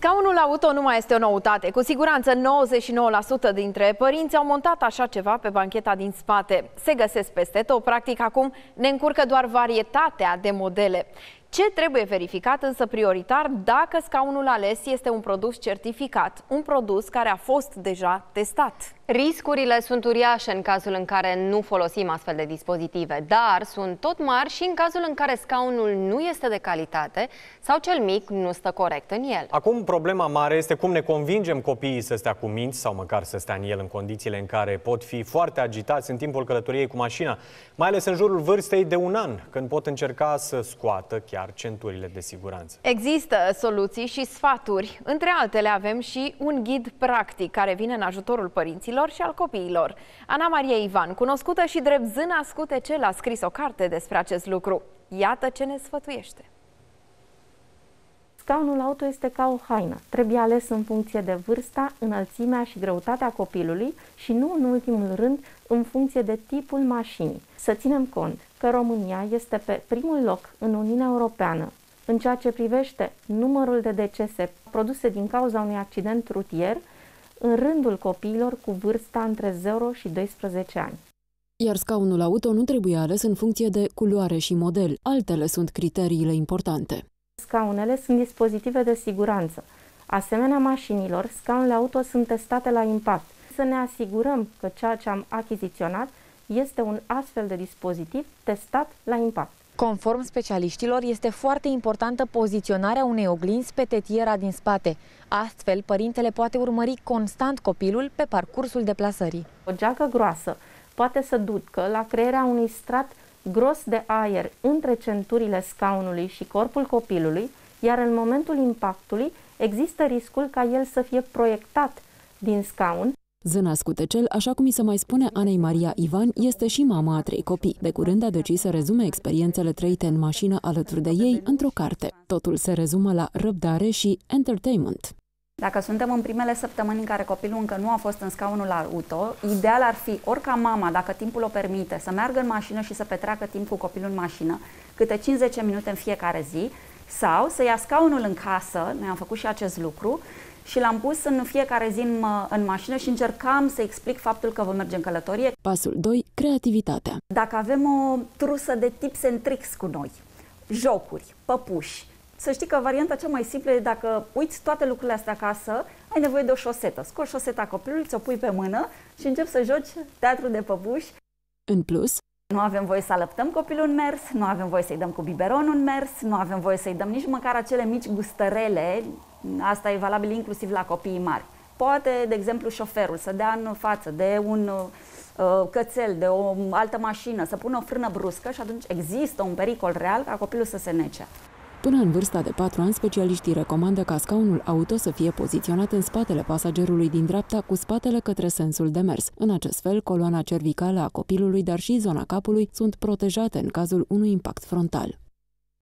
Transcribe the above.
Scaunul auto nu mai este o noutate. Cu siguranță 99% dintre părinți au montat așa ceva pe bancheta din spate. Se găsesc peste tot, practic acum ne încurcă doar varietatea de modele. Ce trebuie verificat însă prioritar dacă scaunul ales este un produs certificat, un produs care a fost deja testat. Riscurile sunt uriașe în cazul în care nu folosim astfel de dispozitive, dar sunt tot mari și în cazul în care scaunul nu este de calitate sau cel mic nu stă corect în el. Acum problema mare este cum ne convingem copiii să stea cu minți sau măcar să stea în el în condițiile în care pot fi foarte agitați în timpul călătoriei cu mașina, mai ales în jurul vârstei de un an, când pot încerca să scoată chiar centurile de siguranță. Există soluții și sfaturi. Între altele avem și un ghid practic care vine în ajutorul părinților părinților și al copiilor. Ana Maria Ivan, cunoscută și drept zâna scutecel, a scris o carte despre acest lucru. Iată ce ne sfătuiește. Scaunul auto este ca o haină. Trebuie ales în funcție de vârsta, înălțimea și greutatea copilului și nu în ultimul rând în funcție de tipul mașinii. Să ținem cont că România este pe primul loc în Uniunea Europeană în ceea ce privește numărul de decese produse din cauza unui accident rutier în rândul copiilor cu vârsta între 0 și 12 ani. Iar scaunul auto nu trebuie ales în funcție de culoare și model. Altele sunt criteriile importante. Scaunele sunt dispozitive de siguranță. Asemenea mașinilor, scaunele auto sunt testate la impact. Să ne asigurăm că ceea ce am achiziționat este un astfel de dispozitiv testat la impact. Conform specialiștilor, este foarte importantă poziționarea unei oglinzi pe tetiera din spate. Astfel, părintele poate urmări constant copilul pe parcursul deplasării. O geacă groasă poate să ducă la crearea unui strat gros de aer între centurile scaunului și corpul copilului, iar în momentul impactului există riscul ca el să fie proiectat din scaun Zâna Scutecel, așa cum i se mai spune Anei Maria Ivan, este și mama a trei copii. De curând a decis să rezume experiențele trăite în mașină alături de ei într-o carte. Totul se rezumă la răbdare și entertainment. Dacă suntem în primele săptămâni în care copilul încă nu a fost în scaunul auto, ideal ar fi ori ca mama, dacă timpul o permite, să meargă în mașină și să petreacă timp cu copilul în mașină, câte 50 minute în fiecare zi, sau să ia scaunul în casă, noi am făcut și acest lucru, și l-am pus în fiecare zi în, în mașină și încercam să explic faptul că vom merge în călătorie. Pasul 2. Creativitatea. Dacă avem o trusă de tips and tricks cu noi, jocuri, păpuși, să știi că varianta cea mai simplă e dacă uiți toate lucrurile astea acasă, ai nevoie de o șosetă. Scoți șoseta copilului, ți-o pui pe mână și începi să joci teatru de păpuși. În plus, nu avem voie să alăptăm copilul în mers, nu avem voie să-i dăm cu biberonul în mers, nu avem voie să-i dăm nici măcar acele mici gustărele, asta e valabil inclusiv la copiii mari. Poate, de exemplu, șoferul să dea în față de un uh, cățel, de o altă mașină, să pună o frână bruscă și atunci există un pericol real ca copilul să se nece. Până în vârsta de 4 ani, specialiștii recomandă ca scaunul auto să fie poziționat în spatele pasagerului din dreapta cu spatele către sensul de mers. În acest fel, coloana cervicală a copilului, dar și zona capului sunt protejate în cazul unui impact frontal.